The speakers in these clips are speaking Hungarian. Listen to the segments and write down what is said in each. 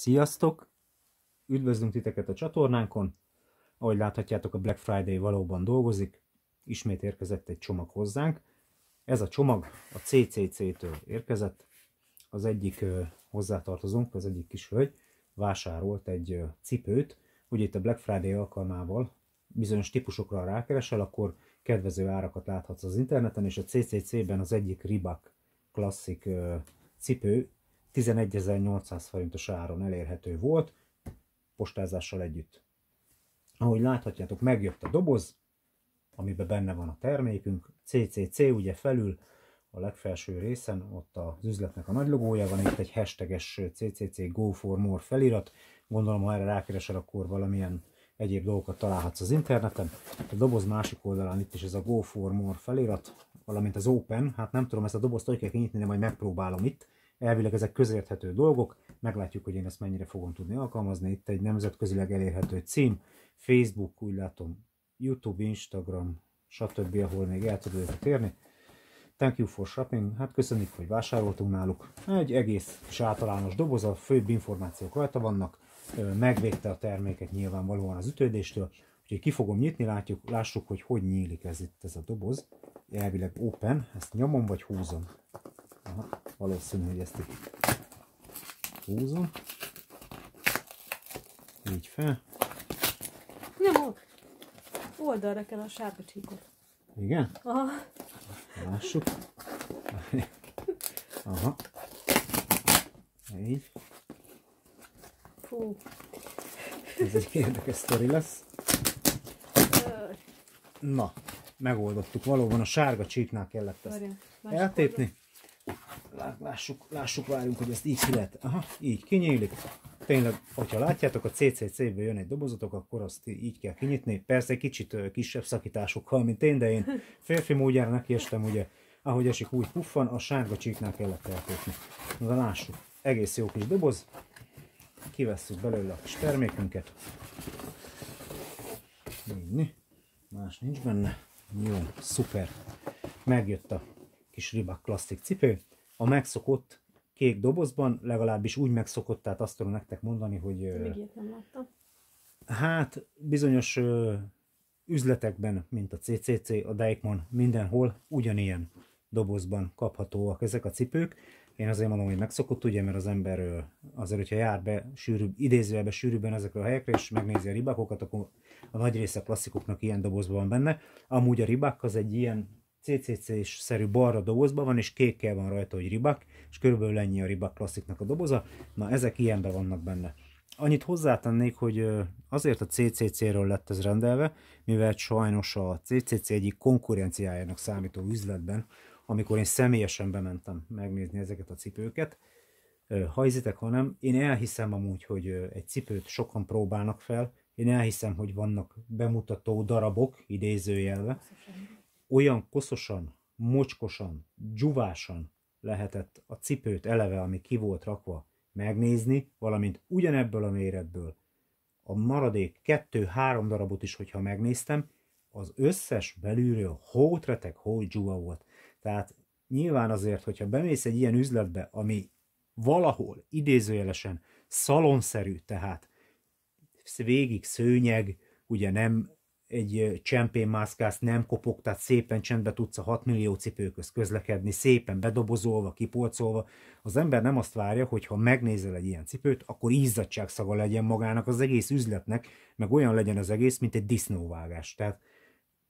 Sziasztok! Üdvözlünk titeket a csatornánkon. Ahogy láthatjátok, a Black Friday valóban dolgozik. Ismét érkezett egy csomag hozzánk. Ez a csomag a CCC-től érkezett. Az egyik hozzátartozunk, az egyik kis hölgy vásárolt egy cipőt. Ugye itt a Black Friday alkalmával bizonyos típusokra rákeresel, akkor kedvező árakat láthatsz az interneten, és a CCC-ben az egyik Reebok klasszik cipő 11.800 forintos áron elérhető volt, postázással együtt. Ahogy láthatjátok, megjött a doboz, amiben benne van a termékünk, CCC, ugye felül a legfelső részen, ott az üzletnek a nagy logója van, itt egy hashtages CCC Go for More felirat, gondolom, ha erre rákeresel, akkor valamilyen egyéb dolgokat találhatsz az interneten. A doboz másik oldalán itt is ez a Go for More felirat, valamint az Open, hát nem tudom, ezt a dobozt hogy kell kinyitni, de majd megpróbálom itt. Elvileg ezek közérthető dolgok, meglátjuk, hogy én ezt mennyire fogom tudni alkalmazni. Itt egy nemzetközileg elérhető cím, Facebook, úgy látom, YouTube, Instagram, stb., ahol még el tudod őket érni. Thank you for shopping, hát köszönjük, hogy vásároltunk náluk. Egy egész és általános doboz, a főbb információk rajta vannak, megvégte a terméket nyilvánvalóan az ütődéstől, úgyhogy ki fogom nyitni, látjuk, lássuk, hogy hogy nyílik ez itt ez a doboz. Elvileg open, ezt nyomom vagy húzom. Aha, valószínű, hogy ezt itt húzom. Így fel. Nyomok! Oldalra kell a sárga csíkot. Igen? Aha. Lássuk. Aha. Így. Fú. Ez egy érdekes sztori lesz. Na, megoldottuk. Valóban a sárga csíknál kellett ezt eltépni. Lá- Lássuk, lássuk, várjunk, hogy ezt így ki lehet. Aha, így kinyílik. Tényleg, hogyha látjátok, a CCC-ből jön egy dobozotok, akkor azt így kell kinyitni. Persze egy kicsit kisebb szakításokkal, mint én, de én férfi módjára nekiestem, ugye, ahogy esik úgy puffan, a sárga csíknál kellett eltépni. Na, lássuk, egész jó kis doboz. Kivesszük belőle a kis termékünket. Így, más nincs benne. Jó, szuper. Megjött a kis Reebok klasszik cipő. A megszokott kék dobozban, legalábbis úgy megszokott, tehát azt tudom nektek mondani, hogy Még ilyet nem láttam. hát bizonyos ö, üzletekben, mint a CCC, a Deichmann, mindenhol ugyanilyen dobozban kaphatóak ezek a cipők. Én azért mondom, hogy megszokott, ugye, mert az ember azért, hogyha jár be sűrűbb, idézőjelbe sűrűbben ezekre a helyekre, és megnézi a ribakokat, akkor a nagy része klasszikoknak ilyen dobozban van benne. Amúgy a ribak az egy ilyen CCC-szerű barra dobozban van, és kékkel van rajta, hogy ribak, és körülbelül ennyi a ribak klassziknak a doboza. Na, ezek ilyenben vannak benne. Annyit hozzátennék, hogy azért a CCC-ről lett ez rendelve, mivel sajnos a CCC egyik konkurenciájának számító üzletben, amikor én személyesen bementem megnézni ezeket a cipőket, ha hiszitek, ha én elhiszem amúgy, hogy egy cipőt sokan próbálnak fel, én elhiszem, hogy vannak bemutató darabok, idézőjelve, olyan koszosan, mocskosan, dzsuvásan lehetett a cipőt eleve, ami ki volt rakva, megnézni, valamint ugyanebből a méretből a maradék kettő-három darabot is, hogyha megnéztem, az összes belülről hótretek, hógyzsuva volt. Tehát nyilván azért, hogyha bemész egy ilyen üzletbe, ami valahol idézőjelesen szalonszerű, tehát végig szőnyeg, ugye nem egy ö, csempénmászkász, nem kopogtat, szépen csendbe tudsz a 6 millió cipő közt közlekedni, szépen bedobozolva, kipolcolva. Az ember nem azt várja, hogy ha megnézel egy ilyen cipőt, akkor izzadságszaga legyen magának az egész üzletnek, meg olyan legyen az egész, mint egy disznóvágás. Tehát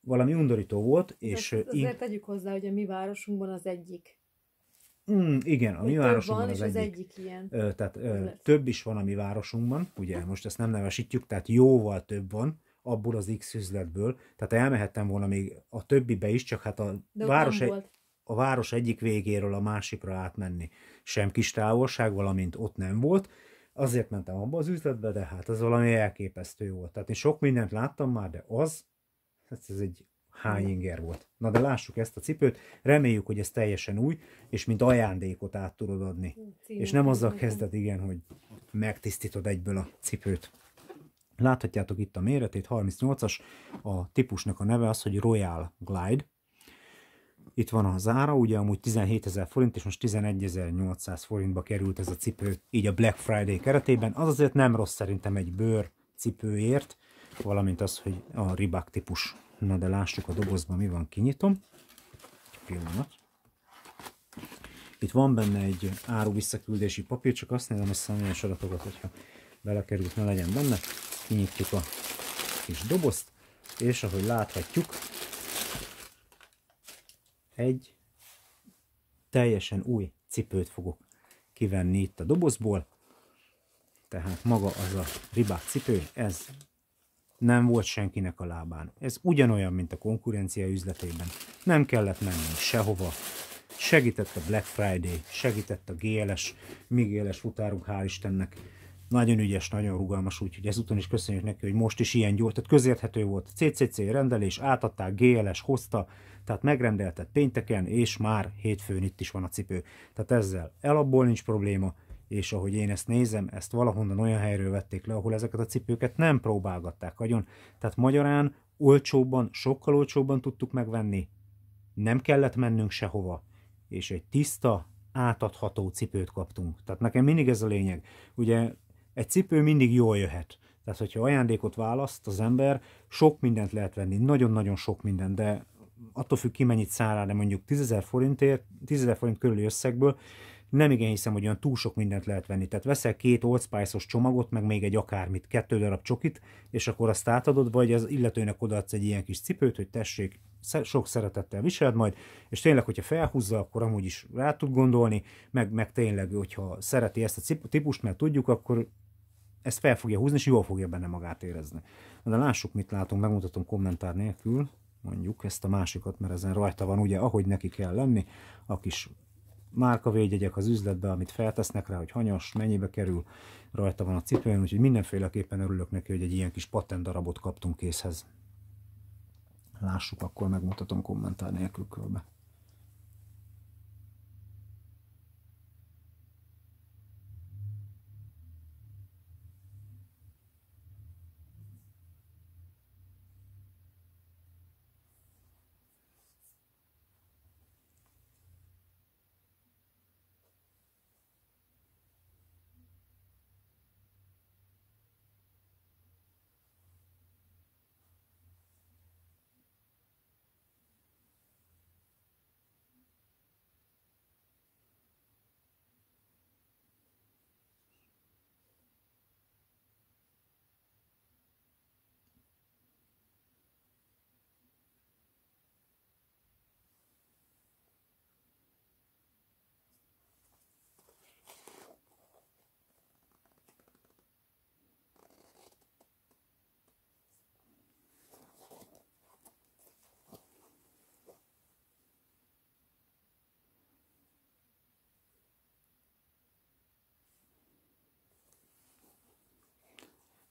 valami undorító volt, és ö, Azt azért tegyük hozzá, hogy a mi városunkban az egyik. Mm, igen, a mi városunkban van, az és az egyik. egyik ilyen. Ö, tehát ö, több is van a mi városunkban, ugye most ezt nem nevesítjük, tehát jóval több van abból az X üzletből, tehát elmehettem volna még a többibe is, csak hát a De város, egy, a város egyik végéről a másikra átmenni sem kis távolság, valamint ott nem volt. Azért mentem abba az üzletbe, de hát ez valami elképesztő volt. Tehát én sok mindent láttam már, de az, hát ez egy hány inger volt. Na de lássuk ezt a cipőt, reméljük, hogy ez teljesen új, és mint ajándékot át tudod adni. Címet És nem azzal kezded, igen, hogy megtisztítod egyből a cipőt. Láthatjátok itt a méretét, 38-as, a típusnak a neve az, hogy Royal Glide. Itt van az ára, ugye amúgy 17 ezer forint, és most 11.800 forintba került ez a cipő, így a Black Friday keretében. Az azért nem rossz szerintem egy bőr cipőért, valamint az, hogy a ribák típus. Na de lássuk a dobozban mi van, kinyitom. Pillanat. Itt van benne egy áru visszaküldési papír, csak azt nézem a személyes adatokat, hogyha belekerült, ne legyen benne. Kinyitjuk a kis dobozt, és ahogy láthatjuk, egy teljesen új cipőt fogok kivenni itt a dobozból. Tehát maga az a ribák cipő, ez nem volt senkinek a lábán. Ez ugyanolyan, mint a konkurencia üzletében. Nem kellett menni sehova. Segített a Black Friday, segített a GLS, mi GLS futárunk, hál' Istennek. Nagyon ügyes, nagyon rugalmas, úgyhogy ezúton is köszönjük neki, hogy most is ilyen gyors, tehát közérthető volt. CCC rendelés, átadták, GLS hozta, tehát megrendeltet pénteken, és már hétfőn itt is van a cipő. Tehát ezzel elabból nincs probléma, és ahogy én ezt nézem, ezt valahonnan olyan helyről vették le, ahol ezeket a cipőket nem próbálgatták agyon. Tehát magyarán olcsóbban, sokkal olcsóbban tudtuk megvenni, nem kellett mennünk sehova, és egy tiszta, átadható cipőt kaptunk. Tehát nekem mindig ez a lényeg. Ugye egy cipő mindig jól jöhet. Tehát, hogyha ajándékot választ az ember, sok mindent lehet venni, nagyon-nagyon sok mindent, de attól függ ki mennyit száll de mondjuk 10.000 forintért, 10.000 forint körüli összegből, nem igen hiszem, hogy olyan túl sok mindent lehet venni. Tehát veszel két Old Spice-os csomagot, meg még egy akármit, kettő darab csokit, és akkor azt átadod, vagy az illetőnek odaadsz egy ilyen kis cipőt, hogy tessék, sok szeretettel viseled majd, és tényleg, hogyha felhúzza, akkor amúgy is rá tud gondolni, meg, meg tényleg, hogyha szereti ezt a típust, mert tudjuk, akkor ezt fel fogja húzni, és jól fogja benne magát érezni. De lássuk, mit látunk, megmutatom kommentár nélkül, mondjuk ezt a másikat, mert ezen rajta van ugye, ahogy neki kell lenni, a kis márkavédjegyek az üzletbe, amit feltesznek rá, hogy hanyas, mennyibe kerül, rajta van a cipőn, úgyhogy mindenféleképpen örülök neki, hogy egy ilyen kis patent darabot kaptunk készhez. Lássuk, akkor megmutatom kommentár nélkül körbe.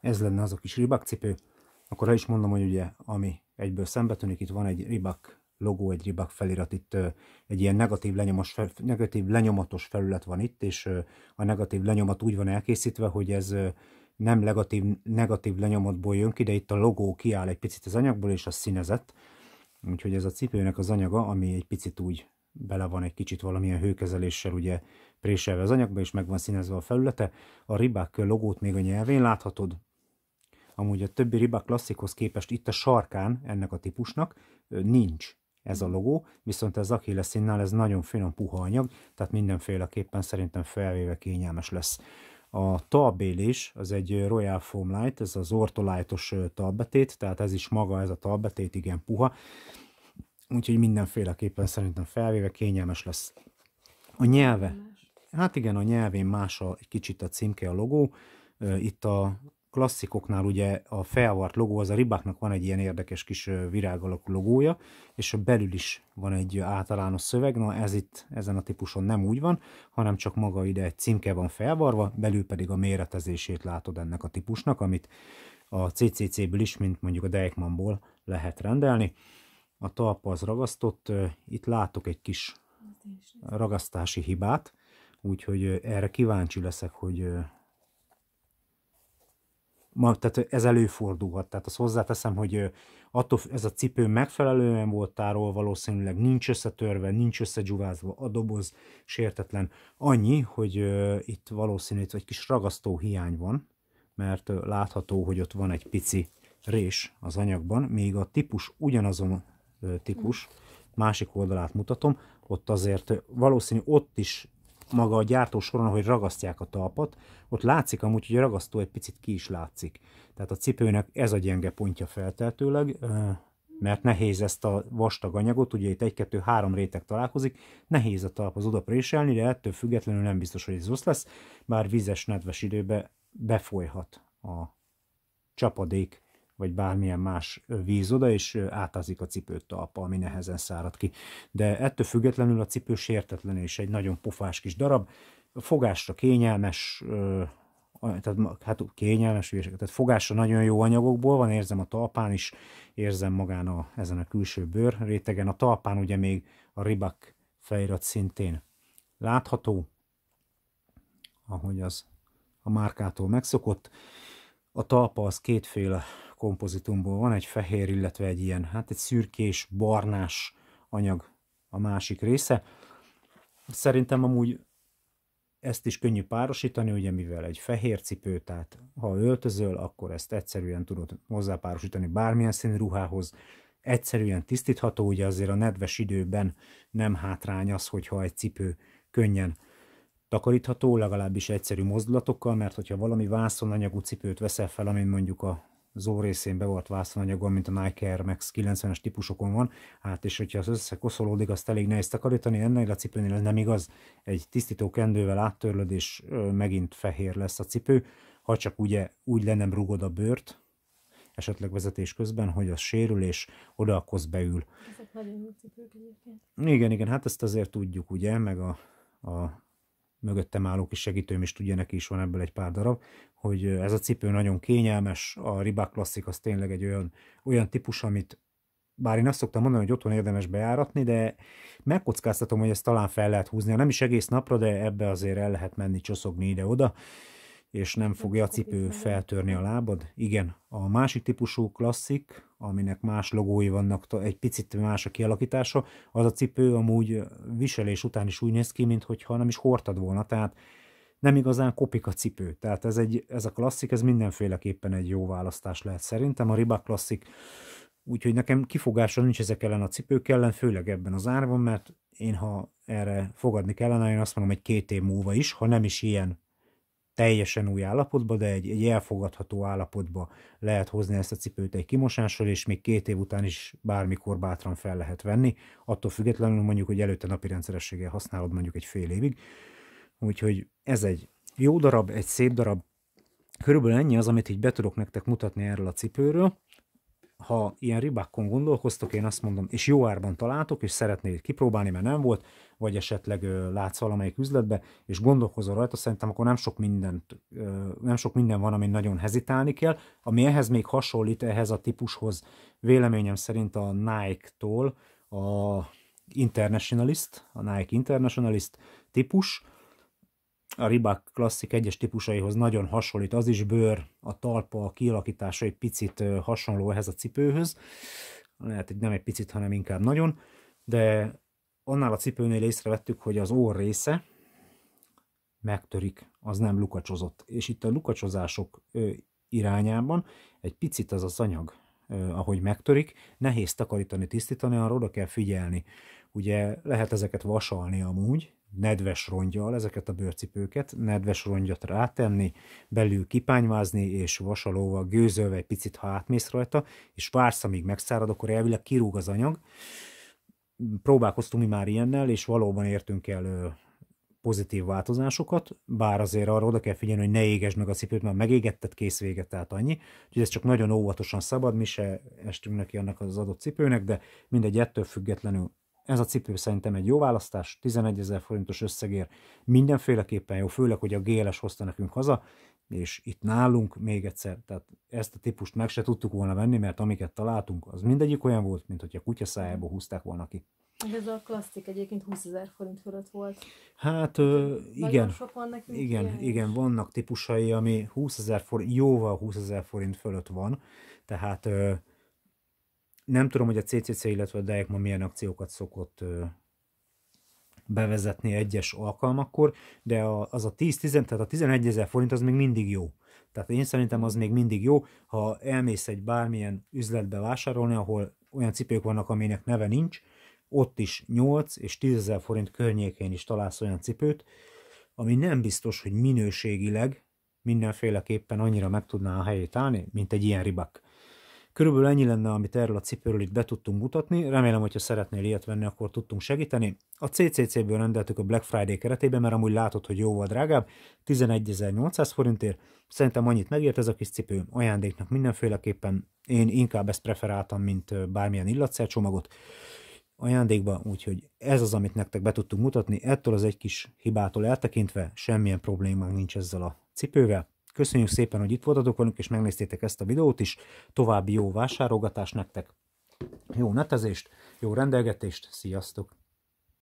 Ez lenne az a kis ribakcipő, akkor el is mondom, hogy ugye, ami egyből szembetűnik, itt van egy ribak logó, egy ribak felirat, itt egy ilyen negatív, lenyomos, negatív lenyomatos felület van itt, és a negatív lenyomat úgy van elkészítve, hogy ez nem negatív, negatív lenyomatból jön ki, de itt a logó kiáll egy picit az anyagból, és az színezett. Úgyhogy ez a cipőnek az anyaga, ami egy picit úgy bele van egy kicsit valamilyen hőkezeléssel ugye préselve az anyagba, és meg van színezve a felülete. A ribák logót még a nyelvén láthatod, Amúgy a többi riba klasszikhoz képest itt a sarkán ennek a típusnak nincs ez a logó, viszont az Achilles színnál ez nagyon finom puha anyag, tehát mindenféleképpen szerintem felvéve kényelmes lesz. A talbélés az egy Royal Foam Light, ez az ortolite-os talbetét, tehát ez is maga, ez a talbetét igen puha, úgyhogy mindenféleképpen szerintem felvéve kényelmes lesz. A nyelve, hát igen, a nyelvén más a, egy kicsit a címke, a logó, itt a klasszikoknál ugye a felvart logó, az a ribáknak van egy ilyen érdekes kis virág alakú logója, és a belül is van egy általános szöveg, na ez itt ezen a típuson nem úgy van, hanem csak maga ide egy címke van felvarva, belül pedig a méretezését látod ennek a típusnak, amit a CCC-ből is, mint mondjuk a Deichmannból lehet rendelni. A talpa az ragasztott, itt látok egy kis ragasztási hibát, úgyhogy erre kíváncsi leszek, hogy ma, tehát ez előfordulhat. Tehát azt hozzáteszem, hogy attól ez a cipő megfelelően volt tárol, valószínűleg nincs összetörve, nincs összegyuvázva, a doboz sértetlen. Annyi, hogy itt valószínű hogy egy kis ragasztó hiány van, mert látható, hogy ott van egy pici rés az anyagban, még a típus ugyanazon típus, másik oldalát mutatom, ott azért valószínű ott is maga a gyártó soron, ahogy ragasztják a talpat, ott látszik amúgy, hogy a ragasztó egy picit ki is látszik. Tehát a cipőnek ez a gyenge pontja felteltőleg, mert nehéz ezt a vastag anyagot, ugye itt egy-kettő-három réteg találkozik, nehéz a talphoz oda préselni, de ettől függetlenül nem biztos, hogy ez rossz lesz, bár vizes, nedves időbe befolyhat a csapadék, vagy bármilyen más víz oda, és átázik a cipőt talpa, ami nehezen szárad ki. De ettől függetlenül a cipő sértetlen, és egy nagyon pofás kis darab, fogásra kényelmes, tehát hát kényelmes, tehát fogásra nagyon jó anyagokból van, érzem a talpán is, érzem magán a, ezen a külső bőr rétegen. A talpán ugye még a ribak felirat szintén látható, ahogy az a márkától megszokott. A talpa az kétféle kompozitumból van, egy fehér, illetve egy ilyen, hát egy szürkés, barnás anyag a másik része. Szerintem amúgy ezt is könnyű párosítani, ugye mivel egy fehér cipő, tehát ha öltözöl, akkor ezt egyszerűen tudod hozzápárosítani bármilyen színű ruhához, egyszerűen tisztítható, ugye azért a nedves időben nem hátrány az, hogyha egy cipő könnyen takarítható, legalábbis egyszerű mozdulatokkal, mert hogyha valami vászonanyagú cipőt veszel fel, amin mondjuk a zó részén be volt vászonanyagon, mint a Nike Air Max 90-es típusokon van, hát és hogyha az összekoszolódik, azt elég nehéz takarítani, ennél a cipőnél ez nem igaz, egy tisztító kendővel áttörlöd, és megint fehér lesz a cipő, ha csak ugye úgy le nem rugod a bőrt, esetleg vezetés közben, hogy az sérül, és oda akkor beül. Ezek nagyon jó cipők egyébként. Igen, igen, hát ezt azért tudjuk, ugye, meg a, a mögöttem álló kis segítőm is tudja, neki is van ebből egy pár darab, hogy ez a cipő nagyon kényelmes, a Reebok Classic az tényleg egy olyan, olyan típus, amit bár én azt szoktam mondani, hogy otthon érdemes bejáratni, de megkockáztatom, hogy ezt talán fel lehet húzni, nem is egész napra, de ebbe azért el lehet menni csoszogni ide-oda, és nem fogja a cipő feltörni a lábad. Igen, a másik típusú klasszik, aminek más logói vannak, egy picit más a kialakítása, az a cipő amúgy viselés után is úgy néz ki, mintha nem is hordtad volna, tehát nem igazán kopik a cipő. Tehát ez, egy, ez a klasszik, ez mindenféleképpen egy jó választás lehet szerintem. A Reebok klasszik, úgyhogy nekem kifogásom nincs ezek ellen a cipők ellen, főleg ebben az árban, mert én ha erre fogadni kellene, én azt mondom, hogy két év múlva is, ha nem is ilyen teljesen új állapotba, de egy, egy elfogadható állapotba lehet hozni ezt a cipőt egy kimosásról, és még két év után is bármikor bátran fel lehet venni, attól függetlenül mondjuk, hogy előtte napi rendszerességgel használod mondjuk egy fél évig. Úgyhogy ez egy jó darab, egy szép darab. Körülbelül ennyi az, amit így be tudok nektek mutatni erről a cipőről. Ha ilyen ribákkon gondolkoztok, én azt mondom, és jó árban találtok, és szeretnéd kipróbálni, mert nem volt, vagy esetleg ö, látsz valamelyik üzletbe, és gondolkozol rajta, szerintem akkor nem sok, mindent, nem sok minden van, amin nagyon hezitálni kell. Ami ehhez még hasonlít, ehhez a típushoz, véleményem szerint a Nike-tól a Internationalist, a Nike Internationalist típus, a Reebok klasszik egyes típusaihoz nagyon hasonlít, az is bőr, a talpa, a kialakítása egy picit hasonló ehhez a cipőhöz, lehet, hogy nem egy picit, hanem inkább nagyon, de annál a cipőnél észrevettük, hogy az orr része megtörik, az nem lukacsozott. És itt a lukacsozások irányában egy picit az az anyag, ahogy megtörik, nehéz takarítani, tisztítani, arra oda kell figyelni. Ugye lehet ezeket vasalni amúgy, nedves rongyal ezeket a bőrcipőket, nedves rongyat rátenni, belül kipányvázni, és vasalóval gőzölve egy picit, ha átmész rajta, és vársz, amíg megszárad, akkor elvileg kirúg az anyag. Próbálkoztunk mi már ilyennel, és valóban értünk el pozitív változásokat, bár azért arra oda kell figyelni, hogy ne égesd meg a cipőt, mert megégetted, kész véget, tehát annyi. Úgyhogy ez csak nagyon óvatosan szabad, mi se estünk neki annak az adott cipőnek, de mindegy, ettől függetlenül ez a cipő szerintem egy jó választás, 11 ezer forintos összegér, mindenféleképpen jó, főleg, hogy a GLS hozta nekünk haza, és itt nálunk még egyszer, tehát ezt a típust meg se tudtuk volna venni, mert amiket találtunk, az mindegyik olyan volt, mint hogy a kutya szájából húzták volna ki. Ez a klasszik egyébként 20 ezer forint fölött volt. Hát ö, igen, igen, ilyen igen, vannak típusai, ami 20 ezer forint, jóval 20 ezer forint fölött van, tehát ö, nem tudom, hogy a CCC, illetve a Dayek ma milyen akciókat szokott bevezetni egyes alkalmakkor, de az a 10-10, tehát a 11 ezer forint az még mindig jó. Tehát én szerintem az még mindig jó, ha elmész egy bármilyen üzletbe vásárolni, ahol olyan cipők vannak, aminek neve nincs, ott is 8 és 10 ezer forint környékén is találsz olyan cipőt, ami nem biztos, hogy minőségileg mindenféleképpen annyira meg tudná a helyét állni, mint egy ilyen ribak. Körülbelül ennyi lenne, amit erről a cipőről itt be tudtunk mutatni. Remélem, hogyha szeretnél ilyet venni, akkor tudtunk segíteni. A CCC-ből rendeltük a Black Friday keretében, mert amúgy látod, hogy jóval drágább, 11.800 forintért. Szerintem annyit megért ez a kis cipő, ajándéknak mindenféleképpen. Én inkább ezt preferáltam, mint bármilyen illatszercsomagot ajándékba, úgyhogy ez az, amit nektek be tudtunk mutatni. Ettől az egy kis hibától eltekintve semmilyen problémánk nincs ezzel a cipővel. Köszönjük szépen, hogy itt voltatok velünk, és megnéztétek ezt a videót is. További jó vásárolgatást nektek, jó netezést, jó rendelgetést, sziasztok!